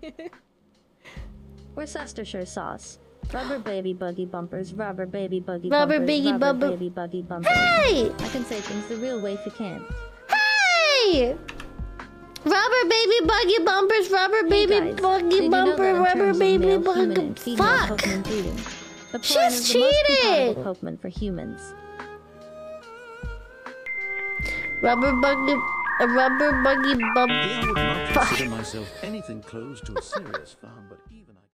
Worcestershire sauce. Rubber baby buggy bumpers, rubber baby buggy Rubber bumpers, baby rubber bubba- baby buggy bumpers. Hey! I can say things the real way if you can't. Hey! Rubber baby buggy bumpers, rubber Hey baby guys, buggy did you know bumper, rubber baby buggy. Fuck! She's Porygon is the most cheated! Pokemon for humans. Rubber buggy, a rubber buggy bump. I would not consider myself anything close to a serious fan, but even I.